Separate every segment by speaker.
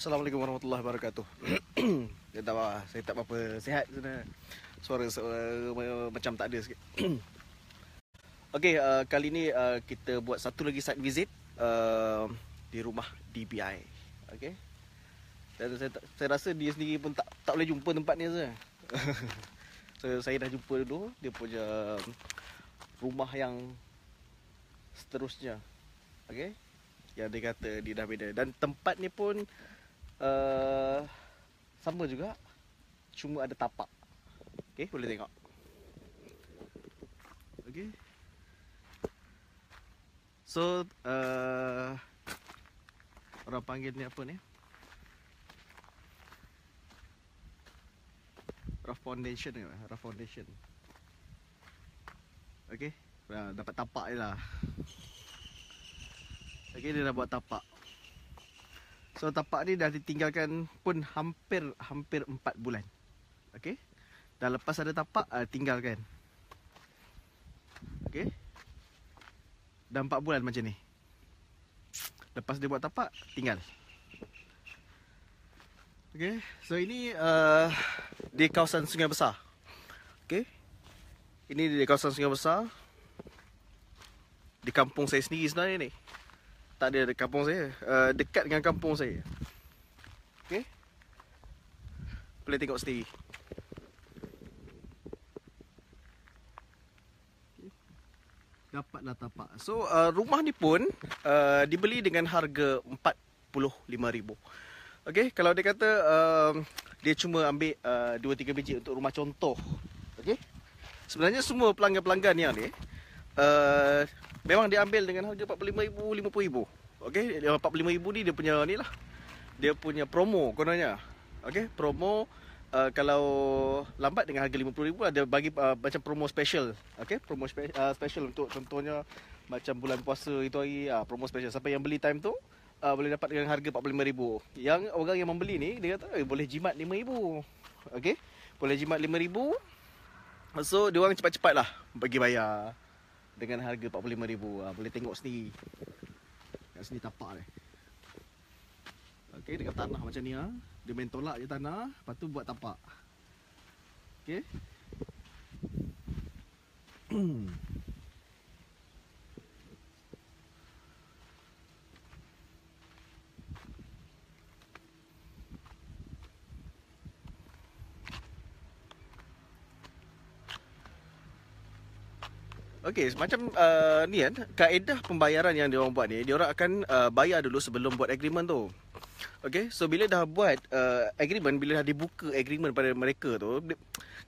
Speaker 1: Assalamualaikum warahmatullahi wabarakatuh. Dia tak apa, saya tak apa sihat sana. Suara, suara macam tak ada sikit. Okey, uh, kali ni uh, kita buat satu lagi site visit uh, di rumah DBI. Okey. Dan saya, saya rasa dia sendiri pun tak tak boleh jumpa tempat ni saya. so, saya dah jumpa dulu dia punya rumah yang seterusnya. Okey. Yang dia kata dia dah beda dan tempat ni pun uh, sama juga cuma ada tapak. Okey, boleh tengok. Okey. So, uh, orang panggil ni apa ni? Rough foundation ni, rough foundation. Okey, dapat tapak je lah. Okey, dia dah buat tapak. So tapak ni dah ditinggalkan pun hampir hampir 4 bulan. Okey. Dah lepas ada tapak uh, tinggalkan. Okey. Dah 4 bulan macam ni. Lepas dia buat tapak tinggal. Okey. So ini uh, di kawasan Sungai Besar. Okey. Ini di kawasan Sungai Besar. Di kampung saya sendiri sebenarnya ni tak ada dekat kampung saya. Uh, dekat dengan kampung saya. Okey. Boleh tengok sendiri. Dapatlah tapak. So uh, rumah ni pun uh, dibeli dengan harga 45,000. Okey, kalau dia kata uh, dia cuma ambil uh, 2 3 biji untuk rumah contoh. Okey. Sebenarnya semua pelanggan-pelanggan yang ni uh, Memang dia ambil dengan harga 45,000, 50,000. Okey, 45,000 ni dia punya ni lah. Dia punya promo kononnya. Okey, promo uh, kalau lambat dengan harga 50,000 ada bagi uh, macam promo special. Okey, promo spe uh, special untuk contohnya macam bulan puasa itu hari uh, promo special. Sampai yang beli time tu uh, boleh dapat dengan harga 45,000. Yang orang yang membeli ni dia kata eh, boleh jimat 5,000. Okey, boleh jimat 5,000. So, dia orang cepat-cepat lah bagi bayar dengan harga 45,000. Ha, boleh tengok sendiri. Kat sini tapak dia. Okey, dekat tanah macam ni ha. Dia main tolak je tanah, lepas tu buat tapak. Okey. Okey, macam uh, ni kan, kaedah pembayaran yang dia orang buat ni, dia orang akan uh, bayar dulu sebelum buat agreement tu. Okey, so bila dah buat uh, agreement, bila dah dibuka agreement pada mereka tu,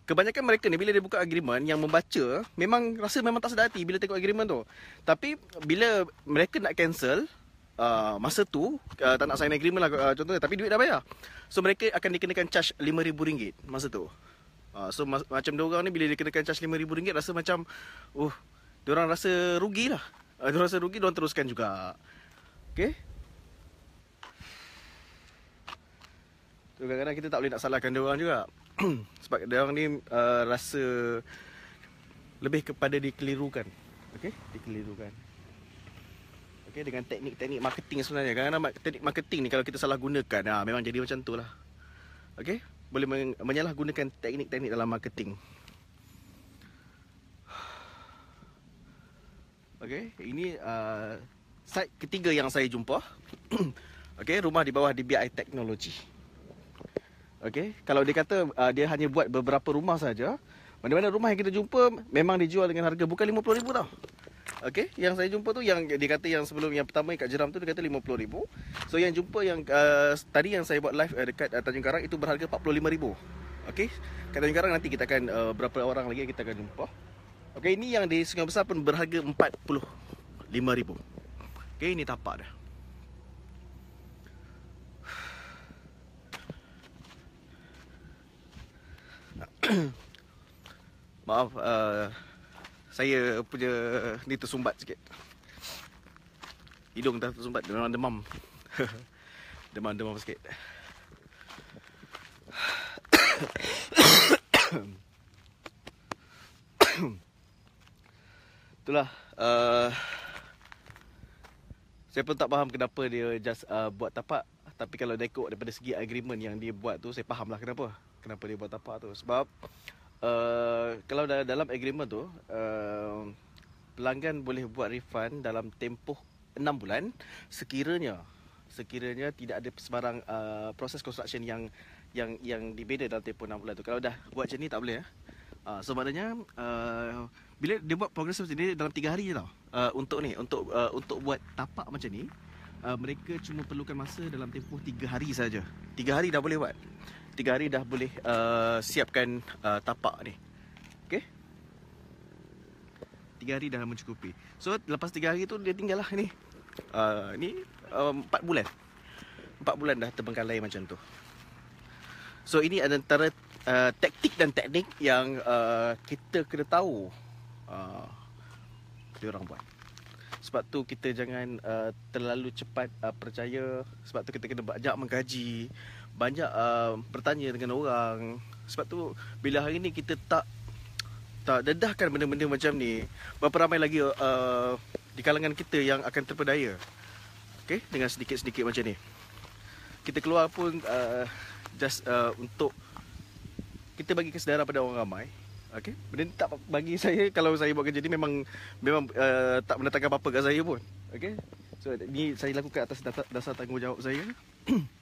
Speaker 1: kebanyakan mereka ni bila dia buka agreement yang membaca, memang rasa memang tak sedar hati bila tengok agreement tu. Tapi bila mereka nak cancel, uh, masa tu uh, tak nak sign agreement lah uh, contohnya, tapi duit dah bayar. So mereka akan dikenakan charge RM5,000 masa tu. Uh, so ma- macam dia orang ni bila dia kenakan charge RM5,000 rasa macam uh dia orang rasa rugi lah. Uh, dia rasa rugi dia orang teruskan juga. Okey. Tu kadang-kadang kita tak boleh nak salahkan dia orang juga. Sebab dia orang ni uh, rasa lebih kepada dikelirukan. Okey, dikelirukan. Okey dengan teknik-teknik marketing sebenarnya. Kadang-kadang teknik marketing ni kalau kita salah gunakan, ah memang jadi macam tu lah. Okey boleh menyalahgunakan teknik-teknik dalam marketing. Okey, ini uh, site ketiga yang saya jumpa. Okey, rumah di bawah DBI Technology. Okey, kalau dia kata uh, dia hanya buat beberapa rumah saja, mana-mana rumah yang kita jumpa memang dijual dengan harga bukan 50,000 tau. Okey, yang saya jumpa tu yang dia kata yang sebelum yang pertama yang kat Jeram tu dia kata 50,000. So yang jumpa yang uh, tadi yang saya buat live uh, dekat uh, Tanjung Karang itu berharga 45,000. Okey. Kat Tanjung Karang nanti kita akan uh, berapa orang lagi kita akan jumpa. Okey, ini yang di Sungai Besar pun berharga 45,000. Okey, ini tapak dia. Maaf uh, saya punya ni tersumbat sikit. Hidung dah tersumbat memang demam. Demam-demam sikit. Itulah uh, Saya pun tak faham kenapa dia just uh, buat tapak Tapi kalau ikut daripada segi agreement yang dia buat tu Saya faham lah kenapa Kenapa dia buat tapak tu Sebab uh, Kalau dalam agreement tu uh, Pelanggan boleh buat refund dalam tempoh 6 bulan Sekiranya Sekiranya tidak ada sebarang uh, proses construction yang yang yang dibeda dalam tempoh 6 bulan tu. Kalau dah buat macam ni tak boleh ya. Uh, so maknanya uh, bila dia buat progresif ni dalam 3 hari je tau. Uh, untuk ni untuk uh, untuk buat tapak macam ni uh, mereka cuma perlukan masa dalam tempoh 3 hari saja. 3 hari dah boleh buat. 3 hari dah boleh uh, siapkan uh, tapak ni. Okey. 3 hari dah mencukupi. So lepas 3 hari tu dia tinggallah ni. Uh, ni uh, 4 bulan. 4 bulan dah terbengkalai macam tu. So ini antara uh, taktik dan teknik yang uh, kita kena tahu uh, dia orang buat. Sebab tu kita jangan uh, terlalu cepat uh, percaya sebab tu kita kena banyak mengkaji, banyak uh, bertanya dengan orang. Sebab tu bila hari ni kita tak tak dedahkan benda-benda macam ni, berapa ramai lagi uh, di kalangan kita yang akan terpedaya. Okay, dengan sedikit-sedikit macam ni. Kita keluar pun uh, just uh, untuk kita bagi kesedaran pada orang ramai. Okey. Benda ni tak bagi saya kalau saya buat kerja ni memang memang uh, tak mendatangkan apa-apa kat saya pun. Okey. So ni saya lakukan atas dasar, dasar tanggungjawab saya.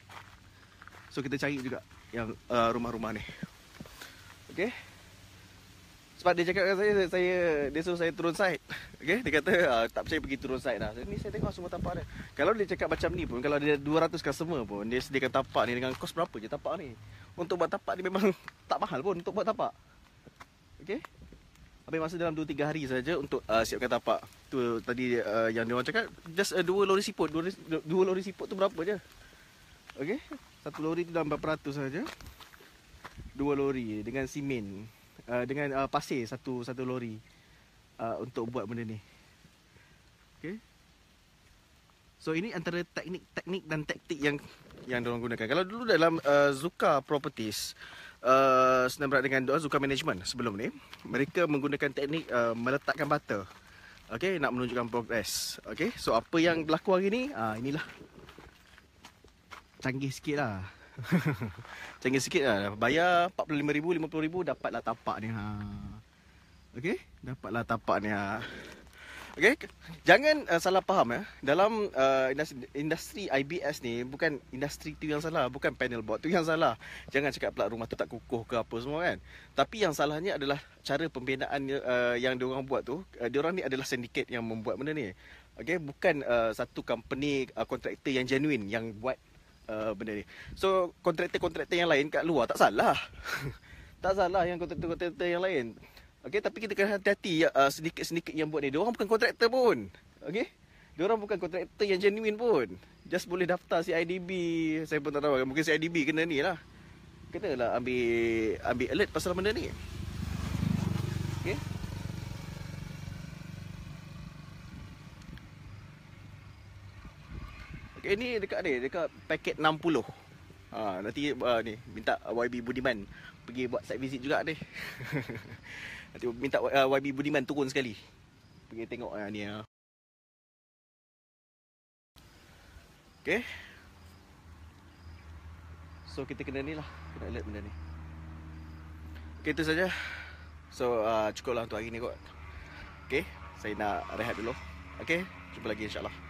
Speaker 1: so kita cari juga yang uh, rumah-rumah ni. Okey. Sebab dia cakap dengan saya, saya dia suruh saya turun site. Okay, dia kata uh, tak percaya pergi turun site dah. Ni saya tengok semua tapak dia. Kalau dia cakap macam ni pun, kalau dia 200 customer pun, dia sediakan tapak ni dengan kos berapa je tapak ni. Untuk buat tapak ni memang tak mahal pun untuk buat tapak. Okay. Habis masa dalam 2-3 hari saja untuk uh, siapkan tapak. Tu tadi uh, yang dia orang cakap, just uh, dua lori siput. Dua, dua lori siput tu berapa je. Okay. Satu lori tu dalam berapa ratus saja. Dua lori dengan simen. Uh, dengan uh, pasir satu satu lori uh, untuk buat benda ni. Okay. So ini antara teknik-teknik dan taktik yang yang diorang gunakan. Kalau dulu dalam uh, Zuka Properties uh, senang berat dengan Zuka Management sebelum ni, mereka menggunakan teknik uh, meletakkan bata. Okay, nak menunjukkan progress. Okay, so apa yang berlaku hari ni, uh, inilah. Canggih sikit lah. Canggih sikit lah. Bayar RM45,000, RM50,000 Dapatlah tapak ni ha. Okay Dapatlah tapak ni ha. Okay Jangan uh, salah faham ya. Dalam uh, industri, industri IBS ni Bukan industri tu yang salah Bukan panel board tu yang salah. Jangan cakap pula rumah tu tak kukuh ke apa semua kan? Tapi yang salahnya adalah Cara pembinaan uh, yang diorang buat tu uh, Diorang ni adalah syndicate yang membuat benda ni. Okay, bukan uh, satu company uh, kontraktor yang genuine yang buat uh, benda ni. So kontraktor-kontraktor yang lain kat luar tak salah. tak salah yang kontraktor-kontraktor yang lain. Okey tapi kita kena hati-hati ya, uh, sedikit-sedikit yang buat ni. Dia orang bukan kontraktor pun. Okey. Dia orang bukan kontraktor yang genuine pun. Just boleh daftar CIDB. Saya pun tak tahu mungkin CIDB kena ni lah. Kena lah ambil ambil alert pasal benda ni. Okay, ni dekat ni, dekat paket 60. Ha, nanti uh, ni minta YB Budiman pergi buat site visit juga ni. nanti minta uh, YB Budiman turun sekali. Pergi tengok uh, ni. Uh. Okay. So kita kena ni lah, kena alert benda ni. Okay, itu saja. So uh, cukuplah untuk hari ni kot. Okay, saya nak rehat dulu. Okay, jumpa lagi insyaAllah.